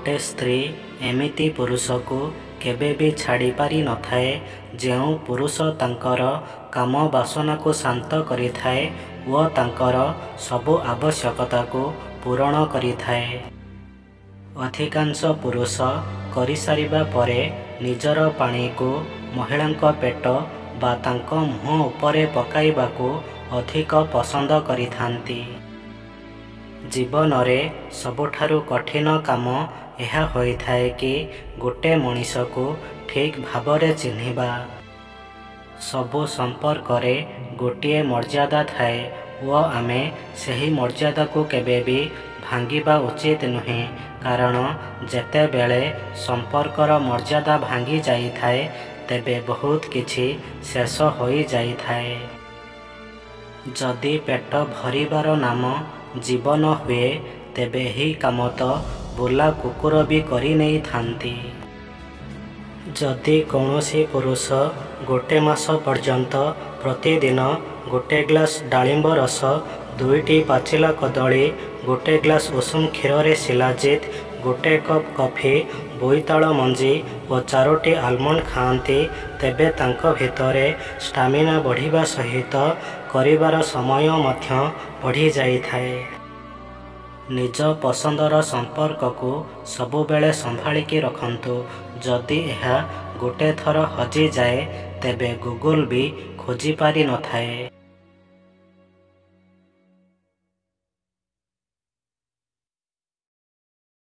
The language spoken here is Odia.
ଗୋଟେ ସ୍ତ୍ରୀ ଏମିତି ପୁରୁଷକୁ କେବେ ବି ଛାଡ଼ି ପାରିନଥାଏ ଯେଉଁ ପୁରୁଷ ତାଙ୍କର କାମ ବାସନାକୁ ଶାନ୍ତ କରିଥାଏ ଓ ତାଙ୍କର ସବୁ ଆବଶ୍ୟକତାକୁ ପୂରଣ କରିଥାଏ। ଅଧିକାଂଶ ପୁରୁଷ କରିସାରିବା ପରେ ନିଜର ପାଣିକୁ ମହିଳାଙ୍କ ପେଟ ବା ତାଙ୍କ ମୁହଁ ଉପରେ ପକାଇବାକୁ ଅଧିକ ପସନ୍ଦ କରିଥାନ୍ତି। ଜୀବନରେ ସବୁଠାରୁ କଠିନ କାମ ଏହା ହୋଇଥାଏ କି ଗୋଟେ ମଣିଷକୁ ଠିକ୍ ଭାବରେ ଚିହ୍ନିବା। ସବୁ ସମ୍ପର୍କରେ ଗୋଟିଏ ମର୍ଯ୍ୟାଦା ଥାଏ ଓ ଆମେ ସେହି ମର୍ଯ୍ୟାଦାକୁ କେବେ ବି ଭାଙ୍ଗିବା ଉଚିତ ନୁହେଁ କାରଣ ଯେତେବେଳେ ସମ୍ପର୍କର ମର୍ଯ୍ୟାଦା ଭାଙ୍ଗି ଯାଇଥାଏ ତେବେ ବହୁତ କିଛି ଶେଷ ହୋଇଯାଇଥାଏ। ଯଦି ପେଟ ଭରିବାର ନାମ ଜୀବନ ହୁଏ ତେବେ ଏହି କାମ ତ ବୁଲା କୁକୁର ବି କରିନେଇଥାନ୍ତି। ଯଦି କୌଣସି ପୁରୁଷ ଗୋଟେ ମାସ ପର୍ଯ୍ୟନ୍ତ ପ୍ରତିଦିନ ଗୋଟେ ଗ୍ଲାସ ଡାଳିମ୍ବ ରସ ଦୁଇଟି ପାଚିଲା କଦଳୀ ଗୋଟେ ଗ୍ଲାସ ଉଷୁମ କ୍ଷୀରରେ ଶିଲାଜିତ୍ ଗୋଟେ କପ୍ କଫି ବୋଇତାଳ ମଞ୍ଜି ଓ ଚାରୋଟି ଆଲମଣ୍ଡ ଖାଆନ୍ତି ତେବେ ତାଙ୍କ ଭିତରେ ଷ୍ଟାମିନା ବଢ଼ିବା ସହିତ କରିବାର ସମୟ ମଧ୍ୟ ବଢ଼ିଯାଇଥାଏ। ନିଜ ପସନ୍ଦର ସମ୍ପର୍କକୁ ସବୁବେଳେ ସମ୍ଭାଳିକି ରଖନ୍ତୁ। ଯଦି ଏହା ଗୋଟେ ଥର ହଜିଯାଏ ତେବେ ଗୁଗୁଲ ବି ଖୋଜିପାରିନଥାଏ।